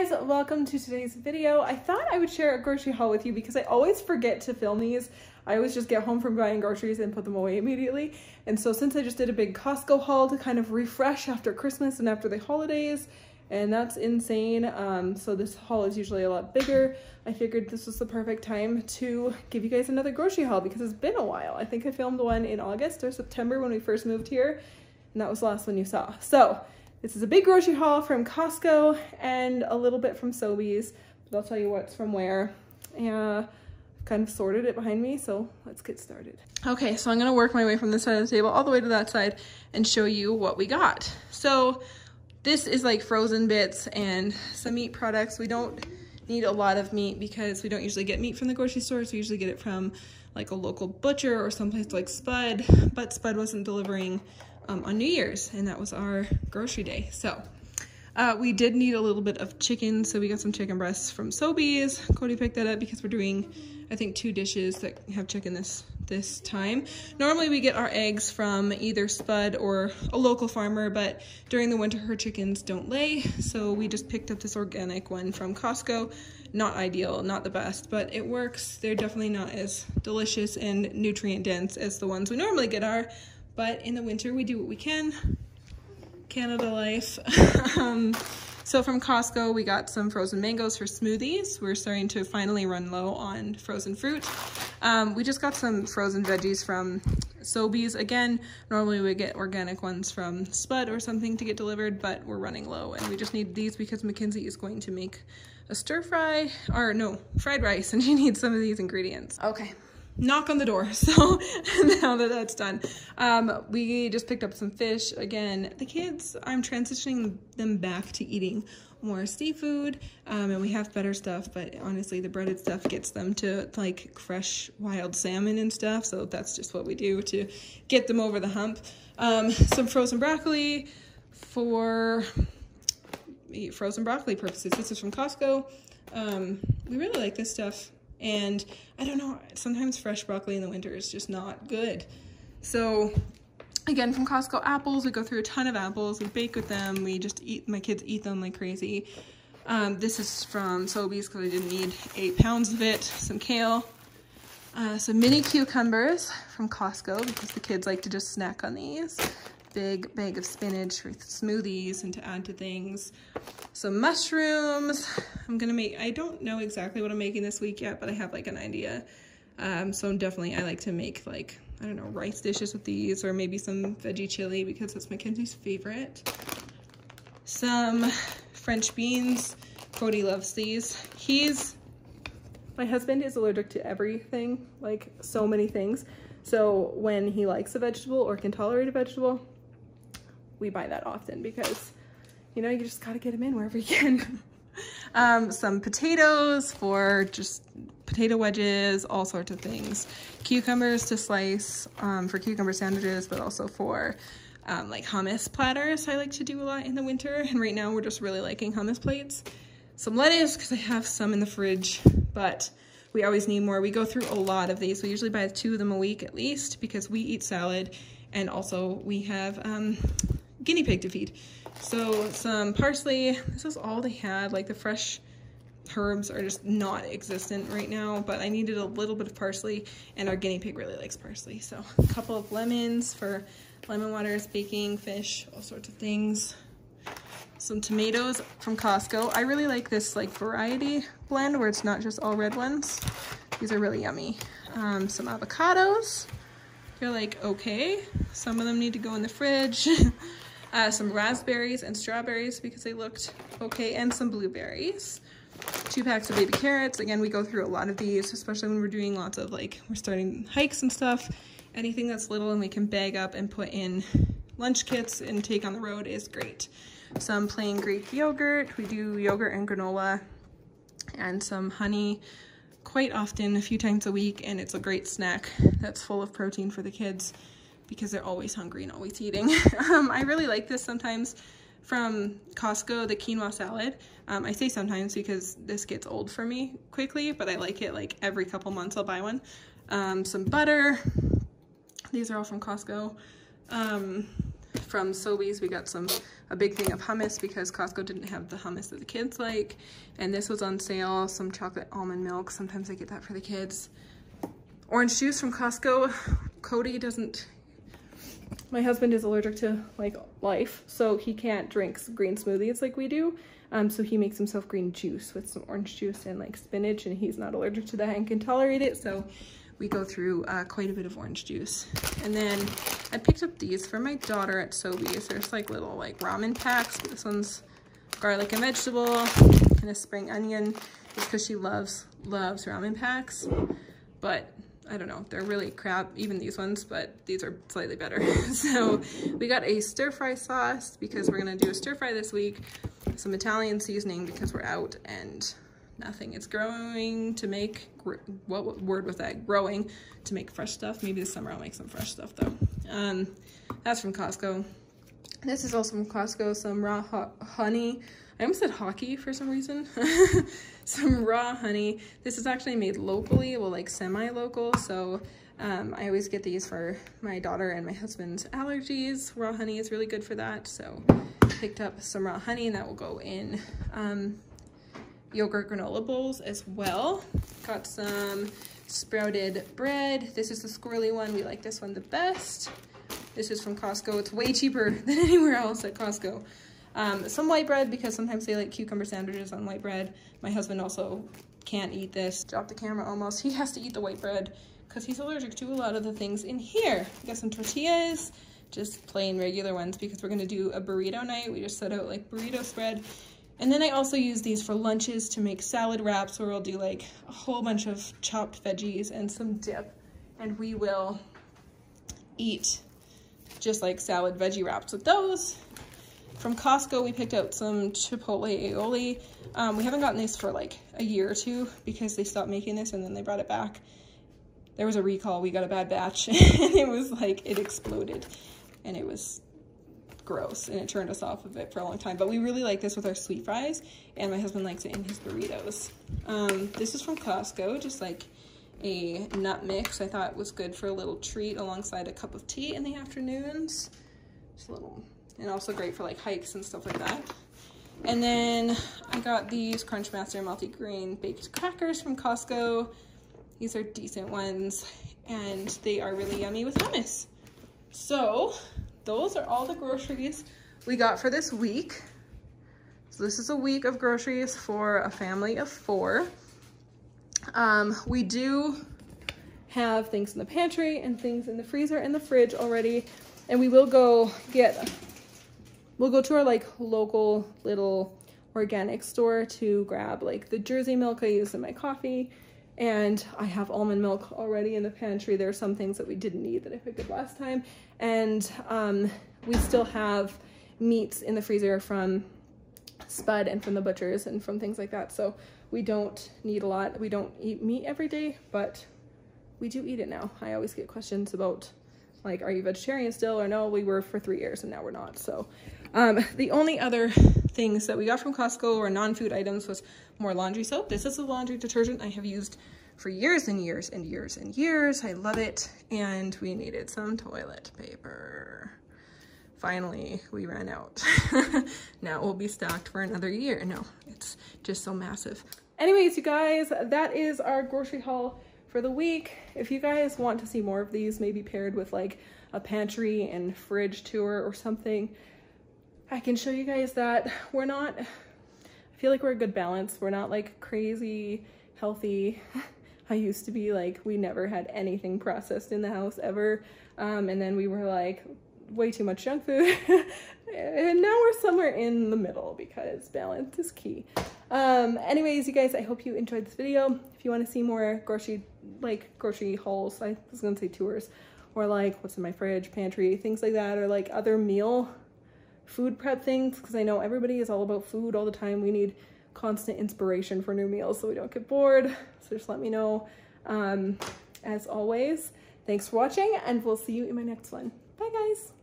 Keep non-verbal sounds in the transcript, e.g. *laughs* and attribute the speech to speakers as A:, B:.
A: guys, welcome to today's video. I thought I would share a grocery haul with you because I always forget to film these. I always just get home from buying groceries and put them away immediately. And so since I just did a big Costco haul to kind of refresh after Christmas and after the holidays, and that's insane. Um, so this haul is usually a lot bigger. I figured this was the perfect time to give you guys another grocery haul because it's been a while. I think I filmed one in August or September when we first moved here, and that was the last one you saw. So this is a big grocery haul from Costco and a little bit from Sobeys, but I'll tell you what's from where. Yeah, I've kind of sorted it behind me, so let's get started. Okay, so I'm gonna work my way from this side of the table all the way to that side and show you what we got. So this is like frozen bits and some meat products. We don't need a lot of meat because we don't usually get meat from the grocery stores. we usually get it from like a local butcher or someplace like Spud, but Spud wasn't delivering um, on New Year's, and that was our grocery day. So uh, we did need a little bit of chicken, so we got some chicken breasts from Sobeys. Cody picked that up because we're doing, I think, two dishes that have chicken this this time. Normally we get our eggs from either Spud or a local farmer, but during the winter her chickens don't lay, so we just picked up this organic one from Costco. Not ideal, not the best, but it works. They're definitely not as delicious and nutrient dense as the ones we normally get are, but in the winter we do what we can. Canada life. *laughs* um, so from Costco, we got some frozen mangoes for smoothies. We're starting to finally run low on frozen fruit. Um, we just got some frozen veggies from Sobeys. Again, normally we get organic ones from Spud or something to get delivered, but we're running low and we just need these because Mackenzie is going to make a stir fry, or no, fried rice, *laughs* and she needs some of these ingredients. Okay, knock on the door. *laughs* So now that that's done, um, we just picked up some fish. Again, the kids, I'm transitioning them back to eating more seafood um, and we have better stuff but honestly the breaded stuff gets them to like fresh wild salmon and stuff so that's just what we do to get them over the hump um, some frozen broccoli for frozen broccoli purposes this is from Costco um, we really like this stuff and I don't know, sometimes fresh broccoli in the winter is just not good. So again, from Costco apples, we go through a ton of apples, we bake with them, we just eat, my kids eat them like crazy. Um, this is from Sobeys because I didn't need eight pounds of it, some kale, uh, some mini cucumbers from Costco because the kids like to just snack on these big bag of spinach for smoothies and to add to things. Some mushrooms. I'm gonna make, I don't know exactly what I'm making this week yet, but I have like an idea. Um, so I'm definitely, I like to make like, I don't know, rice dishes with these or maybe some veggie chili because that's Mackenzie's favorite. Some French beans. Cody loves these. He's, my husband is allergic to everything, like so many things. So when he likes a vegetable or can tolerate a vegetable, we buy that often because, you know, you just got to get them in wherever you can. *laughs* um, some potatoes for just potato wedges, all sorts of things. Cucumbers to slice um, for cucumber sandwiches, but also for um, like hummus platters I like to do a lot in the winter. *laughs* And right now we're just really liking hummus plates. Some lettuce because I have some in the fridge, but we always need more. We go through a lot of these. We usually buy two of them a week at least because we eat salad and also we have um, guinea pig to feed. So some parsley, this is all they had, like the fresh herbs are just not existent right now, but I needed a little bit of parsley and our guinea pig really likes parsley. So a couple of lemons for lemon waters, baking, fish, all sorts of things. Some tomatoes from Costco. I really like this like variety blend where it's not just all red ones. These are really yummy. Um, some avocados. They're like okay. Some of them need to go in the fridge. *laughs* uh, some raspberries and strawberries because they looked okay, and some blueberries. Two packs of baby carrots. Again, we go through a lot of these, especially when we're doing lots of like, we're starting hikes and stuff. Anything that's little and we can bag up and put in lunch kits and take on the road is great. Some plain Greek yogurt. We do yogurt and granola and some honey quite often, a few times a week, and it's a great snack that's full of protein for the kids because they're always hungry and always eating. *laughs* um, I really like this sometimes from Costco, the quinoa salad. Um, I say sometimes because this gets old for me quickly, but I like it like every couple months I'll buy one. Um, some butter. These are all from Costco. Um, from Sobeys, we got some a big thing of hummus because Costco didn't have the hummus that the kids like. And this was on sale, some chocolate almond milk. Sometimes I get that for the kids. Orange juice from Costco. *sighs* Cody doesn't, my husband is allergic to like life, so he can't drink green smoothies like we do. Um, so he makes himself green juice with some orange juice and like spinach and he's not allergic to that and can tolerate it. So we go through uh, quite a bit of orange juice. And then I picked up these for my daughter at Sobeys. There's like little like ramen packs. This one's garlic and vegetable and a spring onion just because she loves, loves ramen packs. But I don't know, they're really crap, even these ones, but these are slightly better. *laughs* so we got a stir fry sauce because we're gonna do a stir fry this week, some Italian seasoning because we're out and nothing. It's growing to make, what word was that? Growing to make fresh stuff. Maybe this summer I'll make some fresh stuff though. Um, that's from Costco. This is also from Costco, some raw ho honey. I almost said hockey for some reason. *laughs* some raw honey. This is actually made locally, well like semi-local, so um, I always get these for my daughter and my husband's allergies. Raw honey is really good for that, so picked up some raw honey and that will go in um, yogurt granola bowls as well. Got some sprouted bread. This is the Squirrelly one. We like this one the best. This is from Costco. It's way cheaper *laughs* than anywhere else at Costco. Um, some white bread because sometimes they like cucumber sandwiches on white bread. My husband also can't eat this. Drop the camera almost. He has to eat the white bread because he's allergic to a lot of the things in here. We got some tortillas, just plain regular ones because we're gonna do a burrito night. We just set out like burrito spread and then I also use these for lunches to make salad wraps where we'll do like a whole bunch of chopped veggies and some dip. And we will eat just like salad veggie wraps with those. From Costco, we picked out some Chipotle aioli. Um, we haven't gotten this for like a year or two because they stopped making this and then they brought it back. There was a recall, we got a bad batch *laughs* and it was like, it exploded and it was gross and it turned us off of it for a long time. But we really like this with our sweet fries and my husband likes it in his burritos. Um, this is from Costco, just like a nut mix. I thought was good for a little treat alongside a cup of tea in the afternoons. Just a little, and also great for like hikes and stuff like that. And then I got these Crunchmaster multi-grain baked crackers from Costco. These are decent ones and they are really yummy with hummus. So those are all the groceries we got for this week. So this is a week of groceries for a family of four. Um, we do have things in the pantry and things in the freezer and the fridge already. And we will go get, we'll go to our like local little organic store to grab like the Jersey milk I use in my coffee. And I have almond milk already in the pantry. There are some things that we didn't need that I picked up last time. And um, we still have meats in the freezer from Spud and from the butchers and from things like that. So we don't need a lot. We don't eat meat every day, but we do eat it now. I always get questions about like, are you vegetarian still or no? We were for three years and now we're not. So um, the only other things that we got from Costco or non-food items was more laundry soap. This is a laundry detergent I have used for years and years and years and years. I love it. And we needed some toilet paper. Finally, we ran out. *laughs* now we'll be stocked for another year. No, it's just so massive. Anyways, you guys, that is our grocery haul for the week. If you guys want to see more of these, maybe paired with like a pantry and fridge tour or something, I can show you guys that we're not, I feel like we're a good balance. We're not like crazy healthy *laughs* I used to be like, we never had anything processed in the house ever. Um, and then we were like, way too much junk food. *laughs* and now we're somewhere in the middle because balance is key. Um, anyways, you guys, I hope you enjoyed this video. If you want to see more grocery, like grocery hauls, I was going to say tours, or like what's in my fridge, pantry, things like that, or like other meal food prep things, because I know everybody is all about food all the time. We need constant inspiration for new meals so we don't get bored. So just let me know. Um, as always, thanks for watching and we'll see you in my next one. Bye guys.